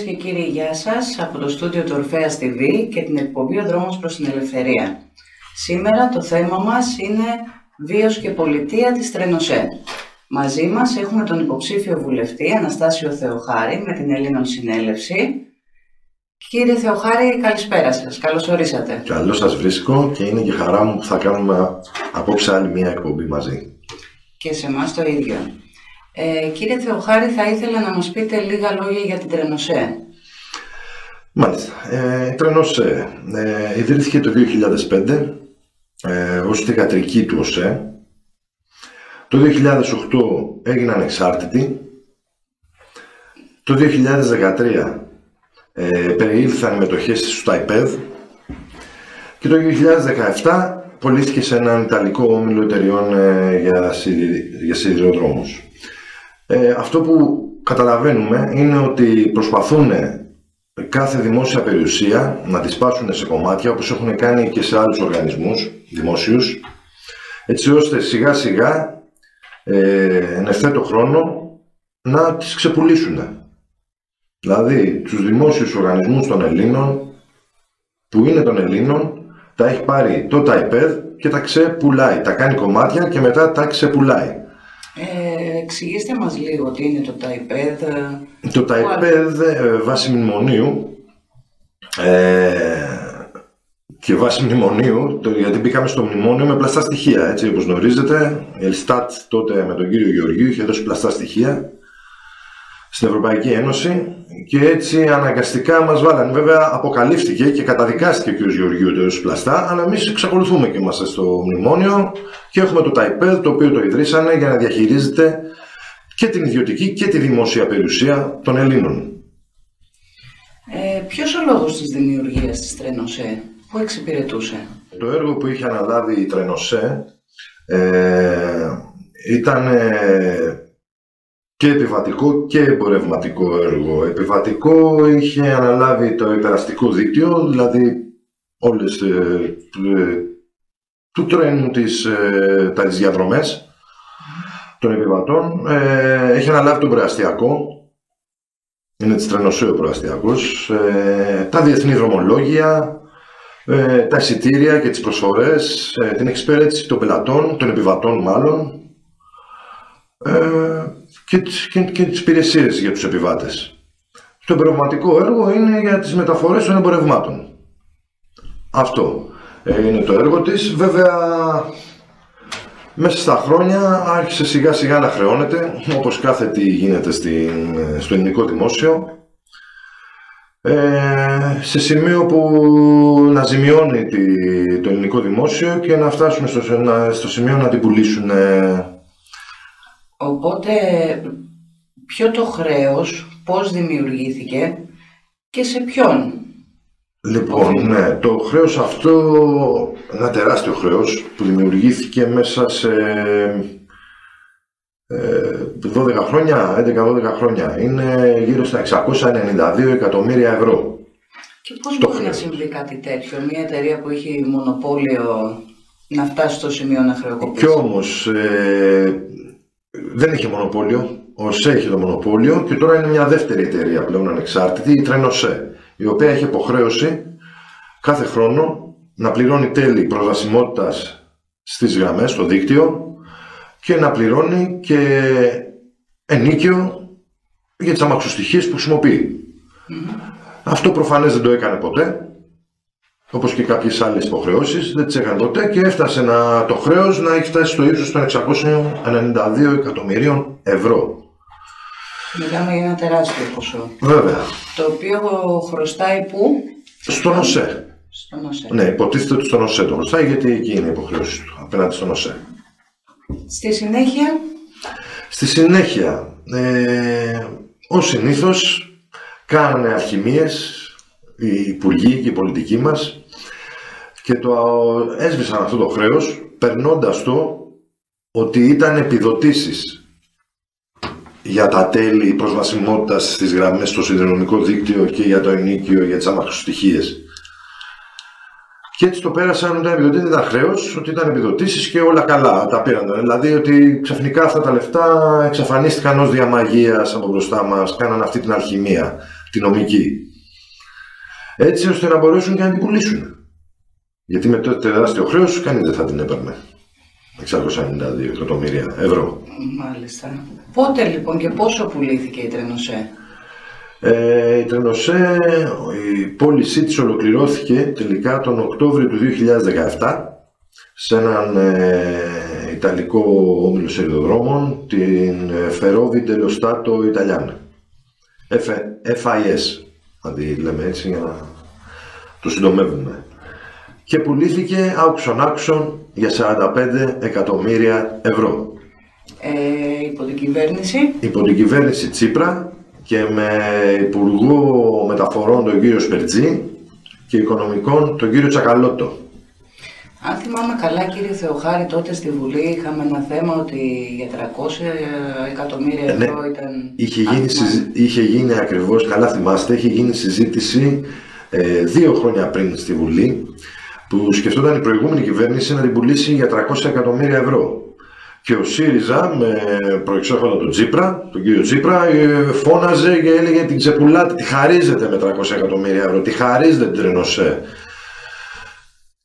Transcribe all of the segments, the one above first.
Κυρίες και κύριοι, γεια σας από το στούντιο του Ορφέας TV και την εκπομπή «Ο δρόμος προς την ελευθερία». Σήμερα το θέμα μας είναι «Βίος και πολιτεία της Τρενοσέ». Μαζί μας έχουμε τον υποψήφιο βουλευτή Αναστάσιο Θεοχάρη με την Ελλήνων Συνέλευση. Κύριε Θεοχάρη, καλησπέρα σας. Καλώς ορίσατε. Καλώς σας βρίσκω και είναι και χαρά μου που θα κάνουμε απόψε άλλη μια εκπομπή μαζί. Και σε εμάς το ίδιο. Ε, κύριε Θεοχάρη, θα ήθελα να μας πείτε λίγα λόγια για την Τρενοσέ. Μάλιστα. Ε, η Τρενοσέ ε, ιδρύθηκε το 2005 ε, ως θηγατρική του ΟΣΕ. Το 2008 έγινε ανεξάρτητη. Το 2013 ε, περιήλθαν μετοχές στο ΤΑΙΠΕΔ και το 2017 πωλήθηκε σε έναν Ιταλικό όμιλο εταιριών ε, για, για σιδηροδρόμους. Ε, αυτό που καταλαβαίνουμε είναι ότι προσπαθούν κάθε δημόσια περιουσία να τη σπάσουν σε κομμάτια όπως έχουν κάνει και σε άλλους οργανισμούς δημόσιους έτσι ώστε σιγά σιγά ε, εν ευθέτω χρόνο να τις ξεπουλήσουν. Δηλαδή τους δημόσιους οργανισμούς των Ελλήνων που είναι των Ελλήνων τα έχει πάρει το ΤΑΙΠΕΔ και τα ξεπουλάει. Τα κάνει κομμάτια και μετά τα ξεπουλάει. Ε, εξηγήστε μας λίγο τι είναι το ΤΑΙΠΕΔ. Το ΤΑΙΠΕΔ ε, βάσει μνημονίου ε, και βάσει μνημονίου, το, γιατί μπήκαμε στο μνημόνιο με πλαστά στοιχεία, έτσι όπως γνωρίζετε. Η Ελστάτ τότε με τον κύριο Γεωργίου είχε δώσει πλαστά στοιχεία στην Ευρωπαϊκή Ένωση και έτσι αναγκαστικά μας βάλανε. Βέβαια αποκαλύφθηκε και καταδικάστηκε ο κ. Γεωργίου το πλαστά, αλλά εμείς εξακολουθούμε και είμαστε στο μνημόνιο και έχουμε το ΤΑΙΠΕΔ το οποίο το ιδρύσανε για να διαχειρίζεται και την ιδιωτική και τη δημόσια περιουσία των Ελλήνων. Ε, ποιος ο λόγος της δημιουργίας της Τρενοσέ, που εξυπηρετούσε; Το έργο που είχε αναλάβει η Τρενοσέ ε, ήταν και επιβατικό και εμπορευματικό έργο. Επιβατικό είχε αναλάβει το υπεραστικό δίκτυο, δηλαδή όλες ε, ε του τρένου τις, ε, τα διαδρομές των επιβατών. Ε, έχει αναλάβει το προαστιακό, είναι της τρενοσέου προαστιακός, ε, τα διεθνή δρομολόγια, ε, τα εισιτήρια και τις προσφορές, την εξυπηρέτηση των πελατών, των επιβατών μάλλον, και τις, και, και τις υπηρεσίες για τους επιβάτες. Το εμπορευματικό έργο είναι για τις μεταφορές των εμπορευμάτων. Αυτό ε, είναι το έργο της. Βέβαια, μέσα στα χρόνια άρχισε σιγά σιγά να χρεώνεται, όπως κάθε τι γίνεται στην, στο ελληνικό δημόσιο, ε, σε σημείο που να ζημιώνει τη, το ελληνικό δημόσιο και να φτάσουμε στο, στο σημείο να την πουλήσουν Οπότε, ποιο το χρέος, πώς δημιουργήθηκε και σε ποιον; Λοιπόν, ναι, το χρέος αυτό, ένα τεράστιο χρέος που δημιουργήθηκε μέσα σε 12 ε, χρόνια, 11-12 χρόνια. Είναι γύρω στα 692 εκατομμύρια ευρώ. Και πώς μπορεί να συμβεί κάτι τέτοιο, μια εταιρεία που έχει μονοπόλιο να φτάσει στο σημείο να χρεοκοπήσει. Κι όμως, ε, δεν είχε μονοπόλιο. Ο ΣΕ είχε το μονοπόλιο και τώρα είναι μια δεύτερη εταιρεία πλέον ανεξάρτητη, η Τρένο-ΣΕ, η οποία έχει υποχρέωση κάθε χρόνο να πληρώνει τέλη προσβασιμότητας στις γραμμές, στο δίκτυο και να πληρώνει και ενίκιο για τις αμαξοστοιχίες που χρησιμοποιεί. Αυτό προφανές δεν το έκανε ποτέ Όπως και κάποιες άλλες υποχρεώσεις, δεν τι έκανε ποτέ και έφτασε να, το χρέος να έχει φτάσει στο ύψος των 692 εκατομμυρίων ευρώ. Μιλάμε για ένα τεράστιο ποσό. Βέβαια. Το οποίο χρωστάει πού; Στον ΟΣΕ. Στον ΟΣΕ. Ναι, υποτίθεται ότι στον ΟΣΕ το χρωστάει γιατί εκεί είναι η υποχρέωση του απέναντι στον ΟΣΕ. Στη συνέχεια; Στη συνέχεια, ε, ως συνήθως, κάνανε αλχημίες οι υπουργοί και οι πολιτικοί μας και το έσβησαν αυτό το χρέος περνώντας το ότι ήταν επιδοτήσεις για τα τέλη προσβασιμότητας στις γραμμές στο συνδρομικό δίκτυο και για το ενίκιο, για τις αμαξοστοιχίες. Και έτσι το πέρασαν όταν επιδοτήθηκε ήταν χρέος, ότι ήταν επιδοτήσεις και όλα καλά. Τα πήραν. Δηλαδή ότι ξαφνικά αυτά τα λεφτά εξαφανίστηκαν ως διαμαγείας από μπροστά μας, κάναν αυτή την αλχημία. τη νομική. Έτσι ώστε να μπορέσουν και να την πουλήσουν. Γιατί με το τεράστιο χρέος κανείς δεν θα την έπαιρνε. 692 εκατομμύρια ευρώ. Μάλιστα. Πότε λοιπόν και πόσο πουλήθηκε η Τρενοσέ; Ε, η Τρενοσέ, η πώλησή της ολοκληρώθηκε τελικά τον Οκτώβριο του 2017 σε έναν ε, Ιταλικό όμιλο σεριδοδρόμων, την Ferrovie dello Stato Italiano. FIS, αντί λέμε έτσι για να το συντομεύουμε. Και πουλήθηκε άκουσον άκουσον για 45 εκατομμύρια ευρώ. Ε, υπό την κυβέρνηση. Υπό την κυβέρνηση Τσίπρα και με υπουργό μεταφορών τον κύριο Σπερτζή και οικονομικών τον κύριο Τσακαλώτο. Αν θυμάμαι καλά κύριε Θεοχάρη, τότε στη Βουλή είχαμε ένα θέμα ότι για 300 εκατομμύρια ε, ναι. ευρώ ήταν... Είχε γίνει, είχε γίνει ακριβώς, καλά θυμάστε, είχε γίνει συζήτηση ε, δύο χρόνια πριν στη Βουλή που σκεφτόταν η προηγούμενη κυβέρνηση να την πουλήσει για 300 εκατομμύρια ευρώ. Και ο ΣΥΡΙΖΑ με προεξέχοντα τον Τσίπρα, τον κύριο Τσίπρα, ε, φώναζε και έλεγε την ξεπουλάτε, τη χαρίζετε με 300 εκατομμύρια ευρώ, τη χαρίζετε την Τρενοσέ.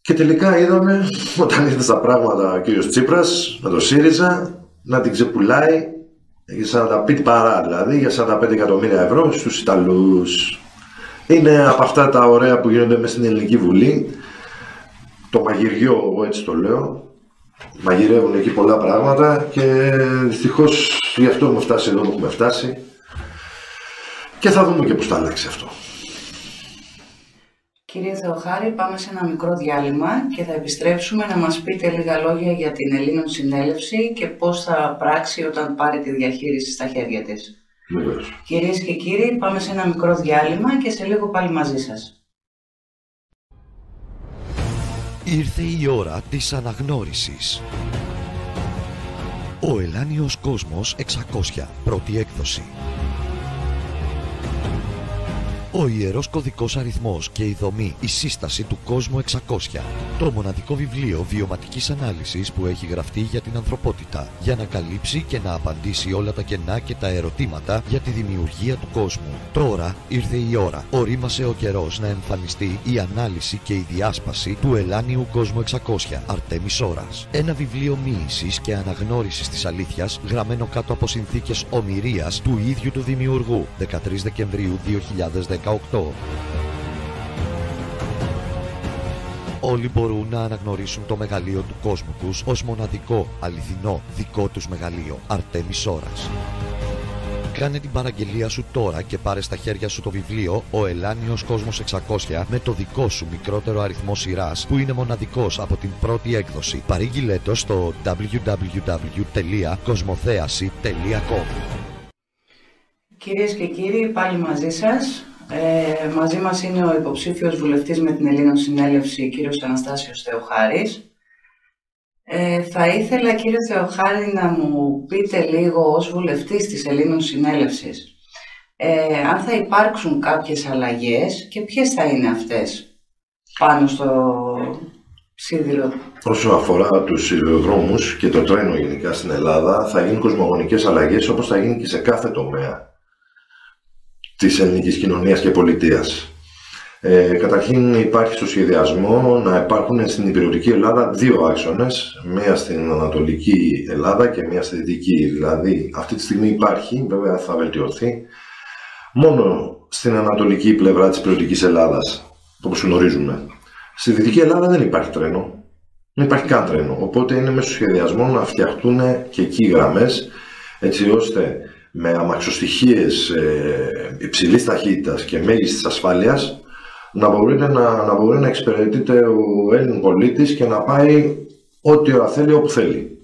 Και τελικά είδαμε, όταν ήρθε στα πράγματα ο κύριος Τσίπρας με το ΣΥΡΙΖΑ, να την ξεπουλάει για 45 παρά, δηλαδή για 45 εκατομμύρια ευρώ στους Ιταλούς. Είναι από αυτά τα ωραία που γίνονται μέσα στην Ελληνική Βουλή. Το μαγειριό, εγώ έτσι το λέω. Μαγειρεύουν εκεί πολλά πράγματα και δυστυχώς γι' αυτό έχουμε φτάσει εδώ που έχουμε φτάσει. Και θα δούμε και πώς θα αλλάξει αυτό. Κύριε Θεοχάρη, πάμε σε ένα μικρό διάλειμμα και θα επιστρέψουμε να μας πείτε λίγα λόγια για την Ελλήνων Συνέλευση και πώς θα πράξει όταν πάρει τη διαχείριση στα χέρια της. Βεβαίως. Κυρίες και κύριοι, πάμε σε ένα μικρό διάλειμμα και σε λίγο πάλι μαζί σας. Ήρθε η ώρα της αναγνώρισης. Ο Ελάνιος Κόσμος 600, πρώτη έκδοση. Ο ιερός κωδικός αριθμός και η δομή, η σύσταση του κόσμου 600. Το μοναδικό βιβλίο βιωματικής ανάλυσης που έχει γραφτεί για την ανθρωπότητα, για να καλύψει και να απαντήσει όλα τα κενά και τα ερωτήματα για τη δημιουργία του κόσμου. Τώρα ήρθε η ώρα. Ορίμασε ο καιρός να εμφανιστεί η ανάλυση και η διάσπαση του ελάνιου κόσμου 600, Αρτέμις Ώρας. Ένα βιβλίο μοίησης και αναγνώρισης της αλήθειας, γραμμένο κάτω από συνθήκες ομοιρίας του ίδιου του δημιουργού, 13 Δεκεμβρίου 2010 Όλοι μπορούν να αναγνωρίσουν το μεγαλείο του κόσμου τους ως μοναδικό, αληθινό, δικό τους μεγαλείο, Αρτέμις Ώρας. Κάνε την παραγγελία σου τώρα και πάρε στα χέρια σου το βιβλίο «Ο Ελάνιος Κόσμος 600» με το δικό σου μικρότερο αριθμό σειράς που είναι μοναδικός από την πρώτη έκδοση. Παρήγγειλέ το στο www.κοσμοθέαση.com Κυρίες και κύριοι, πάλι μαζί σας. Ε, μαζί μας είναι ο υποψήφιος βουλευτής με την Ελλήνων Συνέλευση, κύριος Αναστάσιος Θεοχάρης. Ε, θα ήθελα, κύριο Θεοχάρη, να μου πείτε λίγο ως βουλευτής της Ελλήνων Συνέλευσης ε, αν θα υπάρξουν κάποιες αλλαγές και ποιες θα είναι αυτές πάνω στο σίδηρο. Όσο αφορά τους σιδηροδρόμους και το τρένο γενικά στην Ελλάδα, θα γίνουν κοσμογονικές αλλαγές όπως θα γίνει και σε κάθε τομέα της ελληνικής κοινωνίας και πολιτείας. Ε, καταρχήν υπάρχει στο σχεδιασμό να υπάρχουν στην υπηρετική Ελλάδα δύο άξονες, μία στην Ανατολική Ελλάδα και μία στη Δυτική. Δηλαδή αυτή τη στιγμή υπάρχει, βέβαια θα βελτιωθεί, μόνο στην Ανατολική πλευρά της υπηρετικής Ελλάδας, όπως γνωρίζουμε. Στη Δυτική Ελλάδα δεν υπάρχει τρένο, δεν υπάρχει καν τρένο, οπότε είναι μέσω σχεδιασμό να φτιαχτούν και εκεί γραμμές, έτσι ώστε με αμαξοστοιχίες ε, υψηλής ταχύτητας και μέγιστης ασφάλειας να μπορείτε να, να μπορεί να εξυπηρετείτε ο Έλλην πολίτης και να πάει ό,τι ώρα θέλει όπου θέλει.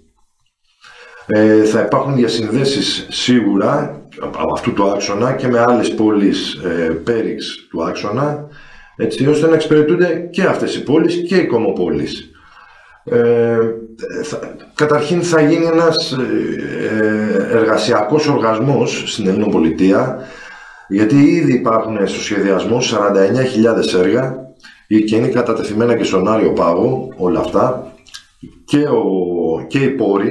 Ε, θα υπάρχουν διασυνδέσεις σίγουρα από αυτού του άξονα και με άλλες πόλεις ε, πέριξ του άξονα έτσι ώστε να εξυπηρετούνται και αυτές οι πόλεις και οι κομοπόλεις. Ε, καταρχήν θα γίνει ένας ε, εργασιακός οργασμός στην Ελληνοπολιτεία γιατί ήδη υπάρχουν στο σχεδιασμό 49.000 έργα και είναι κατατεθειμένα και στον Άριο Πάγο όλα αυτά και, ο, και οι πόροι.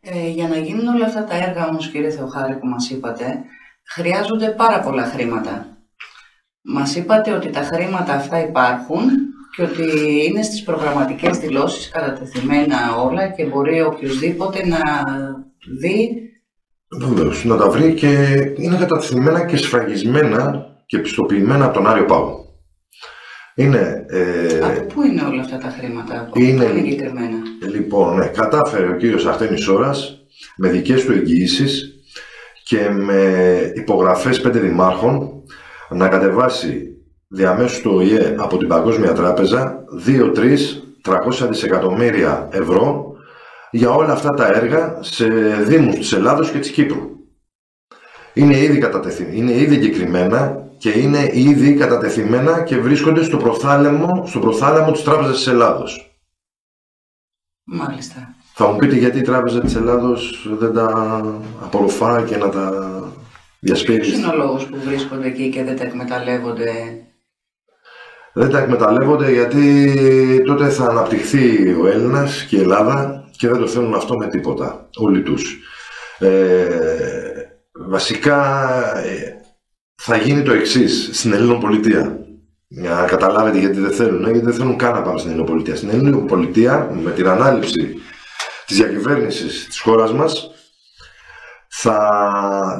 Ε, για να γίνουν όλα αυτά τα έργα όμως κύριε Θεοχάρη που μας είπατε χρειάζονται πάρα πολλά χρήματα. Μας είπατε ότι τα χρήματα αυτά υπάρχουν και ότι είναι στις προγραμματικές δηλώσεις κατατεθειμένα όλα και μπορεί οποιοδήποτε να δει Βεβαίως, να τα βρει και είναι κατατεθειμένα και σφραγισμένα και πιστοποιημένα από τον Άριο Πάγο. Είναι, ε, από πού είναι όλα αυτά τα χρήματα, από είναι, πού είναι εγκεκριμένα; Λοιπόν, ναι, κατάφερε ο κύριος Αρτέμις Ώρας με δικές του εγγυήσεις και με υπογραφές πέντε δημάρχων να κατεβάσει διαμέσου του ΟΗΕ από την Παγκόσμια Τράπεζα 2-3 300 δισεκατομμύρια ευρώ για όλα αυτά τα έργα σε δήμους της Ελλάδος και της Κύπρου. Είναι ήδη κατατεθειμένα, είναι ήδη εγκεκριμένα και είναι ήδη κατατεθειμένα και βρίσκονται στο προθάλαμο, στο προθάλαμο της Τράπεζας της Ελλάδος. Μάλιστα. Θα μου πείτε γιατί η Τράπεζα της Ελλάδος δεν τα απορροφά και να τα διασπείρει. Ποιος είναι ο λόγος που βρίσκονται εκεί και δεν τα εκμεταλλεύονται. Δεν τα εκμεταλλεύονται γιατί τότε θα αναπτυχθεί ο Έλληνας και η Ελλάδα και δεν το θέλουν αυτό με τίποτα. Όλοι τους. Ε, βασικά ε, θα γίνει το εξής στην Ελληνοπολιτεία. Για να καταλάβετε γιατί δεν θέλουν. Γιατί δεν θέλουν καν να πάμε στην Ελληνοπολιτεία. Στην Ελληνοπολιτεία, με την ανάληψη της διακυβέρνησης της χώρας μας, θα...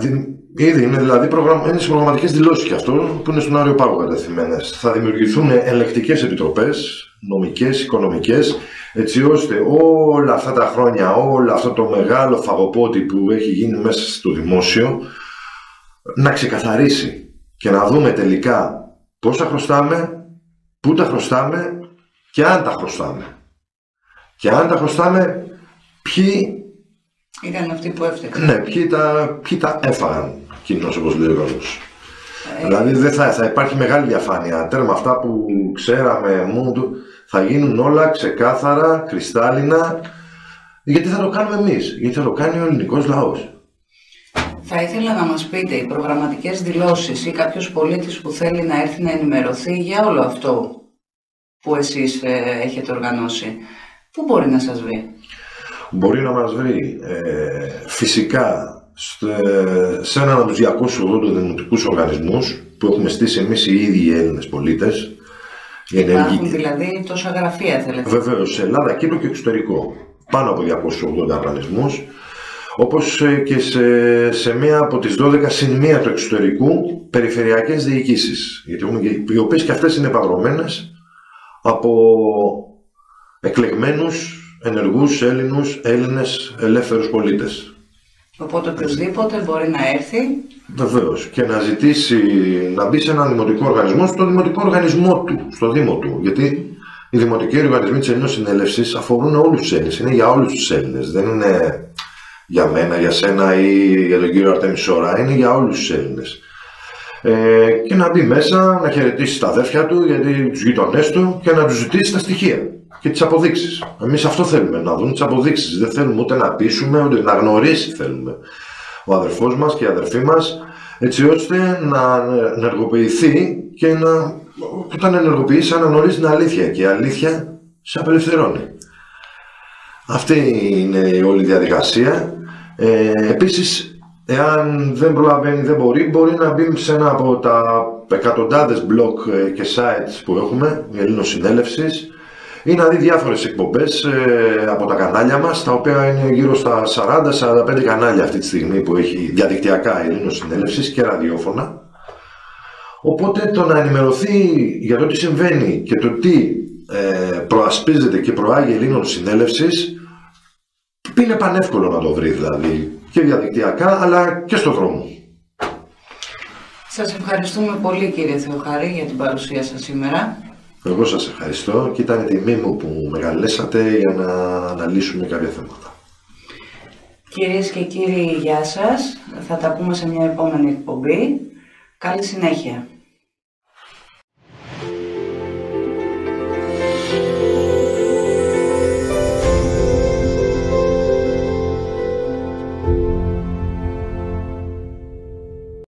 Ήδη είναι δηλαδή προγραμμα... είναι προγραμματικές δηλώσεις και αυτό που είναι στον Άριο Πάγο κατευθυμένες. Θα δημιουργηθούν ελεκτικές επιτροπές, νομικές, οικονομικές, έτσι ώστε όλα αυτά τα χρόνια, όλο αυτό το μεγάλο φαγοπότη που έχει γίνει μέσα στο δημόσιο, να ξεκαθαρίσει και να δούμε τελικά πόσα χρωστάμε, πού τα χρωστάμε και αν τα χρωστάμε. Και αν τα χρωστάμε, ποιοι ήταν αυτοί που έφτιαξαν. Ναι, ποιοι τα, ποιοι τα έφαγαν, κοινώ όπως λέει ο ε, Δηλαδή δεν θα, θα υπάρχει μεγάλη διαφάνεια. Τέρμα αυτά που ξέραμε, μου, θα γίνουν όλα ξεκάθαρα, κρυστάλλινα, γιατί θα το κάνουμε εμείς, γιατί θα το κάνει ο ελληνικός λαός. Θα ήθελα να μας πείτε οι προγραμματικές δηλώσεις ή κάποιος πολίτης που θέλει να έρθει να ενημερωθεί για όλο αυτό που εσείς ε, έχετε οργανώσει. Πού μπορεί να σας βρει; Μπορεί να μας βρει ε, φυσικά σε έναν από τους 280 δημοτικούς οργανισμούς που έχουμε στήσει εμείς οι ίδιοι οι Έλληνες πολίτες. Υπάρχουν δηλαδή τόσα γραφεία θέλετε. Βεβαίως, σε Ελλάδα, Κύπρο και εξωτερικό. Πάνω από 280 οργανισμούς όπως ε, και σε, σε μία από τις 12 συν μία του εξωτερικού περιφερειακές διοικήσεις, γιατί έχουμε, οι οποίες και αυτές είναι παγρωμένες από εκλεγμένους ενεργούς Έλληνους, Έλληνες ελεύθερους πολίτες. Οπότε οποιοδήποτε μπορεί να έρθει. Βεβαίως και να ζητήσει να μπει σε έναν δημοτικό οργανισμό, στο δημοτικό οργανισμό του, στο Δήμο του. Γιατί οι δημοτικοί οργανισμοί της Ελληνικής Συνέλευσης αφορούν όλους τους Έλληνες, είναι για όλους τους Έλληνες. Δεν είναι για μένα, για σένα ή για τον κύριο Αρτέμι Σόρα, είναι για όλους τους Έλληνες. Ε, και να μπει μέσα, να χαιρετήσει τα αδέρφια του, γιατί τους γειτονές του και να τους ζητήσει τα στοιχεία και τις αποδείξεις. Εμείς αυτό θέλουμε, να δουν τις αποδείξεις. Δεν θέλουμε ούτε να πείσουμε, ούτε να γνωρίσει θέλουμε ο αδερφός μας και η αδερφή μας, έτσι ώστε να ενεργοποιηθεί και να, όταν ενεργοποιήσει, να αναγνωρίζει την αλήθεια και η αλήθεια σε απελευθερώνει. Αυτή είναι η όλη διαδικασία. Ε, επίσης, εάν δεν προλαβαίνει, δεν μπορεί, μπορεί να μπει σε ένα από τα εκατοντάδες blog ε, και sites που έχουμε, Ελλήνων Συνέλευσης, ή να δει διάφορες εκπομπές ε, από τα κανάλια μας, τα οποία είναι γύρω στα 40-45 κανάλια αυτή τη στιγμή που έχει διαδικτυακά Ελλήνων Συνέλευσης και ραδιόφωνα. Οπότε το να ενημερωθεί για το τι συμβαίνει και το τι ε, προασπίζεται και προάγει Ελλήνων Συνέλευσης είναι πανεύκολο να το βρει δηλαδή και διαδικτυακά αλλά και στο δρόμο. Σας ευχαριστούμε πολύ κύριε Θεοχάρη για την παρουσία σας σήμερα. Εγώ σας ευχαριστώ και ήταν τιμή μου που με καλέσατε για να αναλύσουμε κάποια θέματα. Κυρίες και κύριοι, γεια σας. Θα τα πούμε σε μια επόμενη εκπομπή. Καλή συνέχεια.